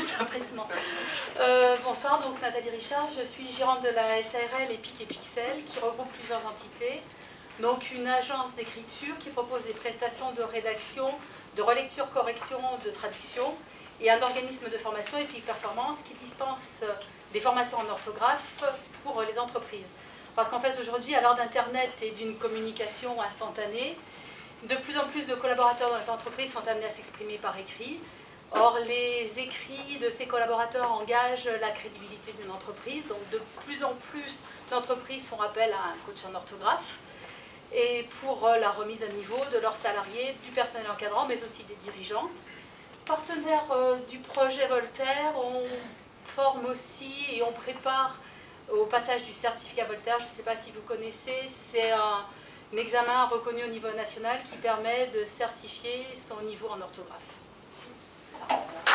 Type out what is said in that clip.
C'est impressionnant. Euh, bonsoir, donc Nathalie Richard, je suis gérante de la SARL Epic et Pixel qui regroupe plusieurs entités. Donc une agence d'écriture qui propose des prestations de rédaction, de relecture, correction, de traduction et un organisme de formation Epic Performance qui dispense des formations en orthographe pour les entreprises. Parce qu'en fait aujourd'hui, à l'heure d'Internet et d'une communication instantanée, de plus en plus de collaborateurs dans les entreprises sont amenés à s'exprimer par écrit. Or, les écrits de ces collaborateurs engagent la crédibilité d'une entreprise. Donc, de plus en plus d'entreprises font appel à un coach en orthographe et pour euh, la remise à niveau de leurs salariés, du personnel encadrant, mais aussi des dirigeants. Partenaires euh, du projet Voltaire, on forme aussi et on prépare au passage du certificat Voltaire. Je ne sais pas si vous connaissez, c'est un, examen reconnu au niveau national qui permet de certifier son niveau en orthographe. あ!